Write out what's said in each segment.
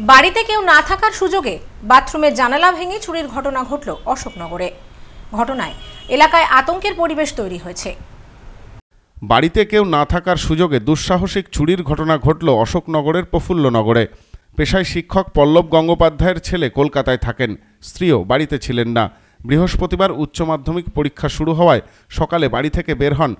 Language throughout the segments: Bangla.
বাড়িতে কেউ না থাকার সুযোগে বাথরুমের জানালা ভেঙে চুরির ঘটনা ঘটল অশোকনগরে। ঘটনায় এলাকায় আতঙ্কের পরিবেশ তৈরি হয়েছে। বাড়িতে কেউ না থাকার সুযোগে দুঃসাহসিক চুরির ঘটনা ঘটল অশোকনগরের প্রফুল্লনগরে। পেশায় শিক্ষক পল্লব গঙ্গোপাধ্যায়ের ছেলে কলকাতায় থাকেন। স্ত্রীও বাড়িতে ছিলেন না। বৃহস্পতিবার উচ্চ মাধ্যমিক পরীক্ষা শুরু হওয়ায় সকালে বাড়ি থেকে বের হন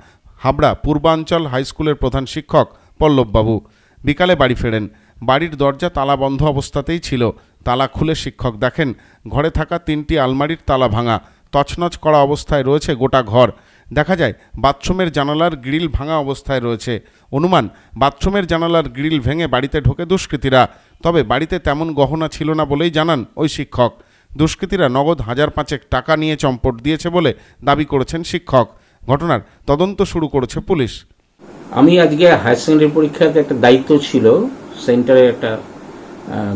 হাবড়া পূর্বাঞ্চল হাইস্কুলের প্রধান শিক্ষক পল্লববাবু। বিকালে বাড়ি ফেরেন। বাড়ির দরজা তালা বন্ধ অবস্থাতেই ছিল। তালা খুলে শিক্ষক দেখেন, ঘরে থাকা তিনটি আলমারির তালা ভাঙা। তছনছ করা অবস্থায় রয়েছে গোটা ঘর। দেখা যায়, বাথরুমের জানালার গ্রিল ভাঙা অবস্থায় রয়েছে। অনুমান, বাথরুমের জানালার গ্রিল ভেঙে বাড়িতে ঢোকে দুষ্কৃতীরা। তবে বাড়িতে তেমন গহনা ছিল না বলেই জানান ওই শিক্ষক। দুষ্কৃতীরা নগদ হাজার পাঁচেক টাকা নিয়ে চম্পট দিয়েছে বলে দাবি করেছেন শিক্ষক। ঘটনার তদন্ত শুরু করেছে পুলিশ। আমি আজকে হায়ার সেকেন্ডারি পরীক্ষাতে একটা দায়িত্ব ছিল। সেন্টারের একটা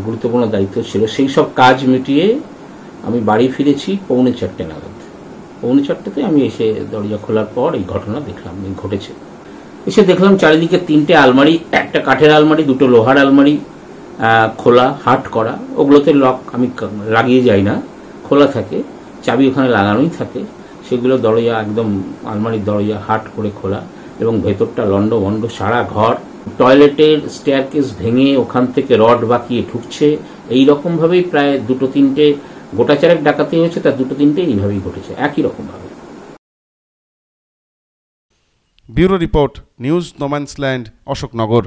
গুরুত্বপূর্ণ দায়িত্ব ছিল। সেই সব কাজ মিটিয়ে আমি বাড়ি ফিরেছি পৌনে চারটে নাগাদ। পৌনে চারটেতে আমি এসে দরজা খোলার পর এই ঘটনা দেখলাম ঘটেছে। এসে দেখলাম চারিদিকে তিনটে আলমারি, একটা কাঠের আলমারি, দুটো লোহার আলমারি খোলা, হাট করা, ওগুলোতে লক আমি লাগিয়ে যাই না, খোলা থাকে, চাবি ওখানে লাগানোই থাকে, সেগুলো দরজা একদম আলমারির দরজা হাট করে খোলা এবং ভেতরটা লন্ড ভন্ড সারা ঘর। টয়লেটের স্টেয়ারকেস ভেঙে ওখান থেকে রড বাঁকিয়ে ঢুকছে এই রকম ভাবেই প্রায় দুটো তিনটে, গোটা চারেক ডাকাতি হয়েছে, তার দুটো তিনটে এইভাবেই ঘটেছে, একই রকমভাবে। Bureau report, news no man's land, Ashoknagar.